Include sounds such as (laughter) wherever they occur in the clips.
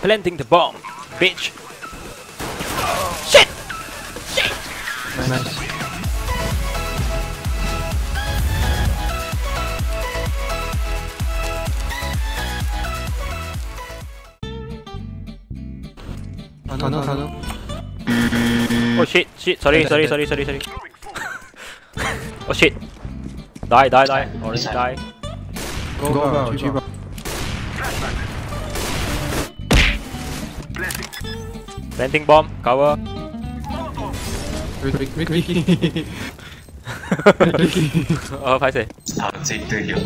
Planting the bomb, bitch. Shit! Nice. Tunnel, tunnel. Oh shit, shit. Sorry, sorry, sorry, sorry, sorry. (laughs) oh shit. Die, die, die. Orange die. Go, go, go, Planting bomb, cover. Rick, Rick, Rick, Ricky. 呃，拍谁？好，这一队有，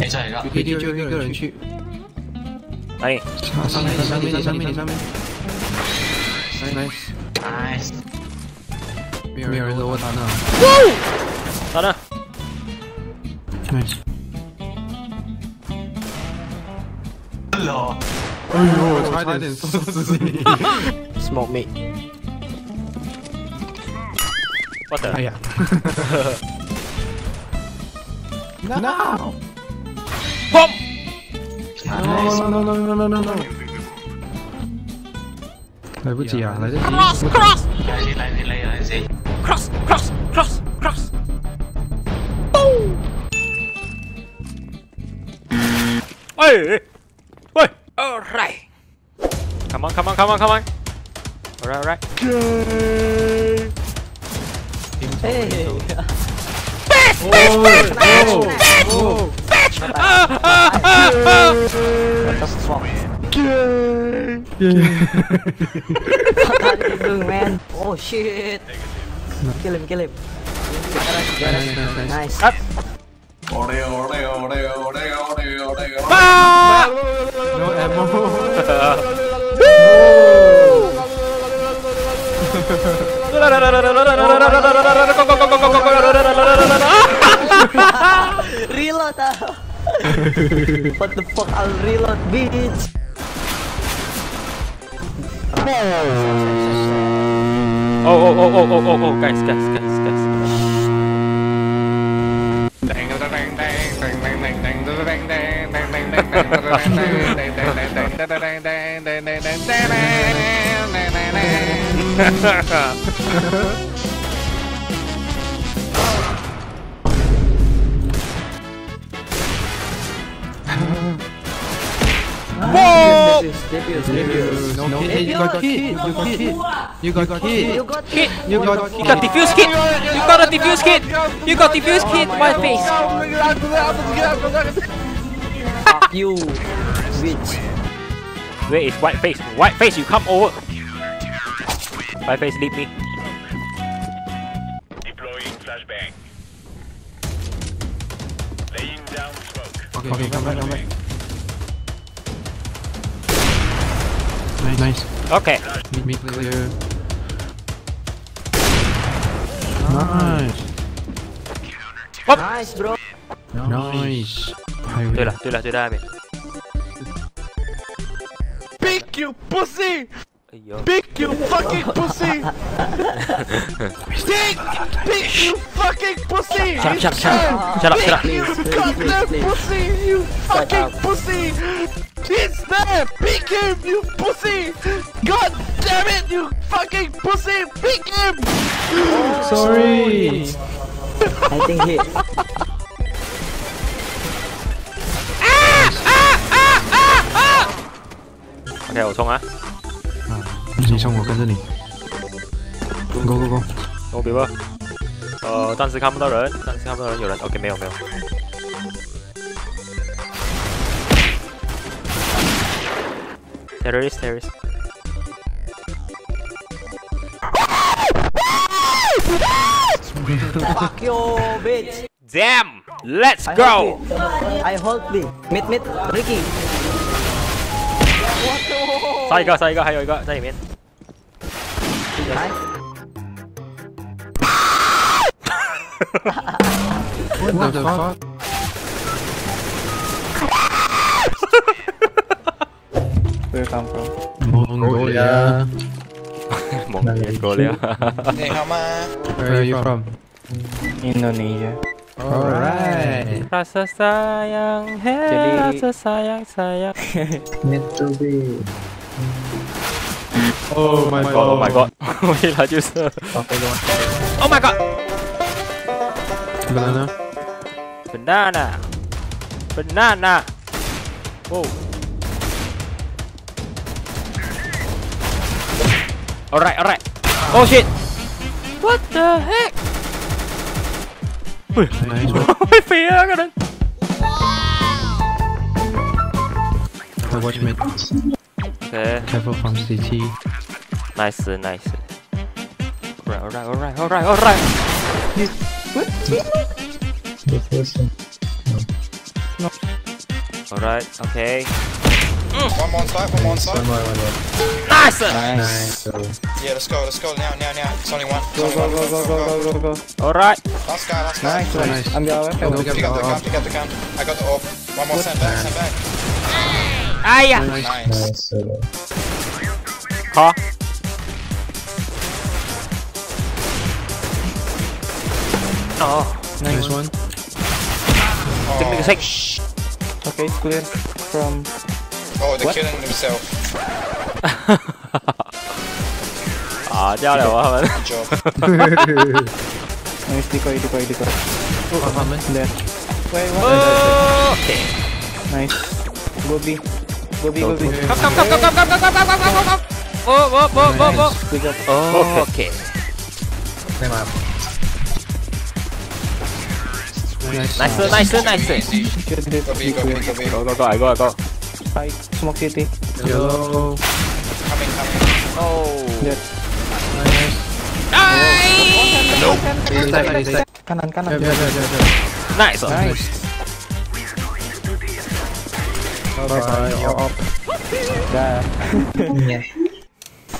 哎，这里了， Ricky 就一个人去。哪里？上面，上面，上面，上面。Nice， nice，没有人搂我打呢。打呢？ Nice。了，哎呦，差点射死你。 Smoke me. What the？哎呀。(laughs) No！ bomb！ nice， No no no no no no no！来不及啊，来得及。 Cross, cross, 来来来来来谁？ cross, cross, cross, cross. Boom! 喂喂，alright. Come on, come on, come on, come on. Alright, alright. Yay! Hey! Bitch! Bitch! Bitch! Bitch! Bitch! Ah! Ah! Ah! Ah! That's swamp. Yay! Man. Oh shit! Kill him, kill him. Nice. Up. Oreo, oreo, oreo, oreo, oreo, oreo. Ah! No ammo. Reload ah. What the fuck? I'll reload, bitch. Oh, oh, oh, oh, oh, oh, oh, guys, guys, guys, guys. Whoa! Defuse, defuse, defuse. Hit. You got hit. You got hit. You got hit. You got Hit! You got You got defuse kit! You got a defuse kit! You got defuse kit! My face! You, bitch. Where is white face? White face, you come over! White face, leave me. Okay. Nice. Okay. Meet me clear. Nice. What? Nice, bro. Nice. Do that, do that, do that, Pick you pussy! 哎呦， Pick you fucking pussy! (laughs) Pick! Pick you fucking pussy! Shut up, shut up, shut up, shut up, shut up. You Please, please, goddamn please, please. pussy! You fucking up. pussy! It's there! Pick him, you pussy! God damn it, you fucking pussy! Pick him! Sorry. (laughs) I think he. ，OK，我冲啊 你上我跟着你。Go go go。，No b e 呃，暂时看不到人，暂时看不到人，有人，OK，没有没有。Terrorist, terrorist. Fuck you, bitch. Damn! Let's go! I hold me. Meet, meet, Ricky. 杀一个，杀一个，还有一个在里面。what, the, fuck? Where you come from? Mongolia. (laughs) Mongolia. Where are you from? Indonesia. Alright. Rasa sayang, hey, Jadi... rasa sayang, sayang. (laughs) To be. Oh, oh my god. (laughs) Oh my god. Wait, my god. Banana. Banana. Banana. Whoa. Alright, alright. Oh shit. What the heck? Ui. Ui, phía. I watch me. Okay. Careful from CT. Nice, nice. Alright, alright, alright, alright, alright! What? The first one. No. no. Alright, okay. Mm. One more on one more on Nice! Nice. Yeah, let's go, let's go now, now, now. It's only one. Go, go, go, go, go, go, go, go. Alright. Last guy, last guy. Nice, nice. I'm the other. Pick up the gun, pick up the gun. I got the orb. One more, send back, send back. Ah. Nice. Nice. Oh, nice, nice one. one. Oh. The shh. Okay, it's clear from. Oh, they're what? killing themselves. (laughs) ah, down there, what? Good job. (laughs) nice decoy, decoy, decoy. Oh, what happened? There. Wait, what? Oh! Okay. Nice. Bobby. Bobby. Bobby. Come, come, come, come, come, come, come, come, come, come, come, come. Oh, oh, oh, oh, oh. Okay. Come mind. Nice. nice nice nice Should this Go go go I go I go High. Smoke city. Yellow. Coming, coming. oh Dead. Nice. Stack, stack, stack. Kanan, kanan. Yeah, yeah, yeah, yeah. nice Nice. Bye bye. You're up. Dah.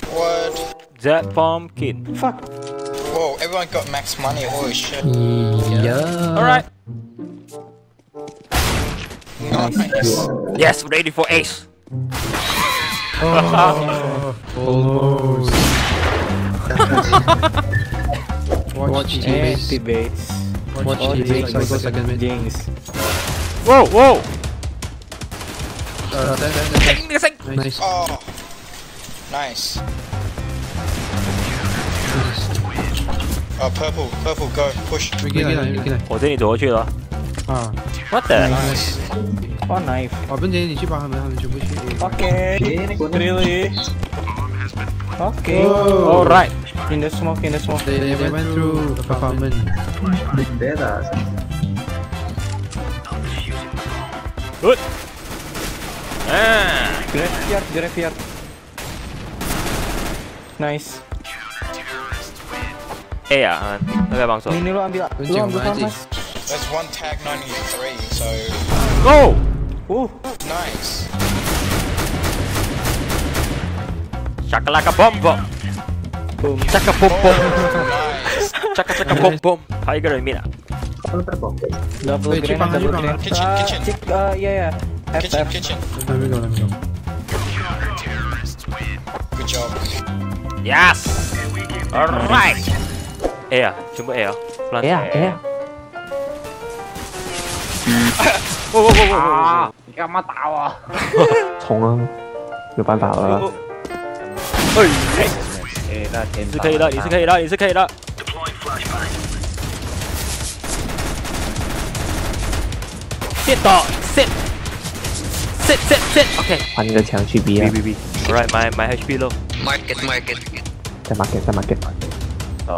What? that pumpkin Fuck. Whoa, everyone got max money. Holy shit. Yeah. alright Nice. Yes, ready for ace. Oh. Watch, teammates. debates. Watch, Watch debates. Watch second games. Whoa, whoa! Uh, that, that, that, that. Nice. Oh, nice. Uh, purple, purple, go, push. what the Nice. Oh, knife. 哦，笨姐，你去把他们，他们全部去。 Okay. Really? Okay. alright In the smoke, in the smoke. They, they went through the apartment. good ah Graveyard, graveyard. Nice. A 啊嗯那个帮手 Ini lu ambil, lu Kunci ambil magic. That's one tag 93, so... Go! Ooh. Nice. Shakalaka bomb bomb. Boom. Chaka boom bomb. nice. Chaka chaka bomb bomb. Tiger mira. Double green, double kitchen, ah, Kitchen, kitchen. Uh, yeah, yeah. Kitchen, kitchen. Let me go, let me go. Good job. Yes! Alright! Air, jumpa air. Pelan. Air. 喂喂喂喂！而家乜打啊？重啊，有办法啦。哎，你是可以的，你是可以的，你是可以的。set 到 set set set set OK。换个墙去 B 啊。B B B。Alright, my my HP low. Market market. 在 market 在 market。哦。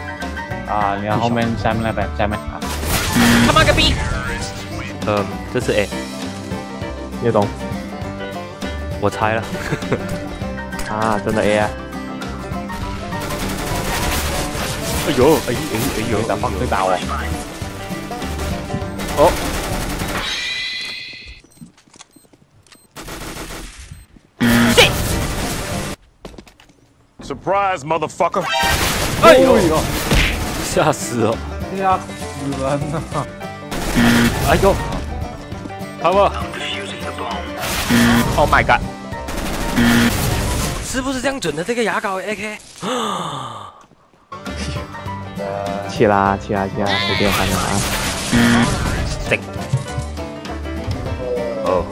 啊，你后面下面那边下面，他妈个逼！嗯，这是 A，叶东我猜了。啊，真的 A 啊，哎呦，哎哎哎呦，打放对打我，哦，shit Surprise, motherfucker! 哎呦， 吓死了！吓死人了！哎呦，Power！Oh my god！是不是这样准的这个牙膏 AK？起啦起啦起啦，随便翻了啊！顶！哦。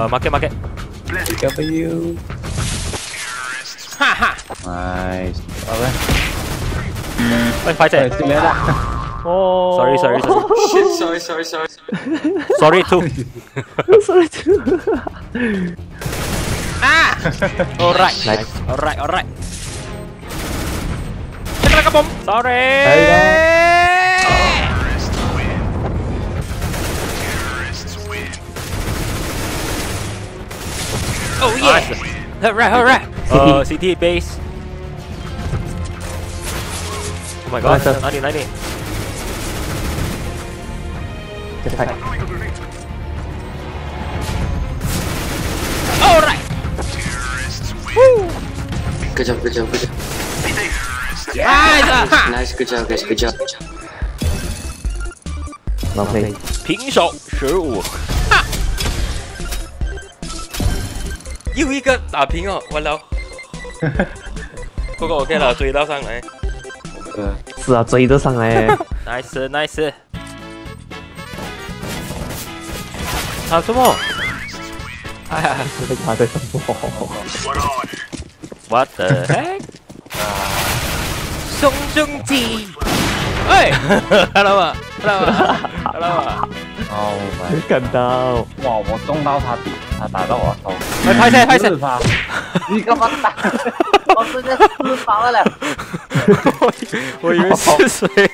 Uh, make make. PW. Haha. nice. Oke. Woi, fight aja. Oh. Sorry, sorry, sorry. Oh. Shit, sorry, sorry, sorry. Sorry, too. (laughs) sorry too. ah. (laughs) Alright. Nice. Alright, alright. Kita. Sorry. Oh yeah! Awesome. Hurrah, hurrah! uh, CT base. Oh my god, 90, 90. Just fight. Alright! Woo! Good job, good job, good job. Yeah! Nice, nice, nice, good job, guys, good job. Lovely. 平手十五。又一个打平哦，完了。不过 OK 了，追到上来。是啊，追得上来。(laughs) Nice nice。啊什么？哎呀，这个他在什么 What the heck？宋仲基。哎，(laughs) hello 啊，hello 啊，hello 啊。哦，没看到。哇，我中到他底，他打到我头。快拍摄拍摄。你干嘛打？(laughs) 我直接吃饱了。(laughs) 我以为是谁？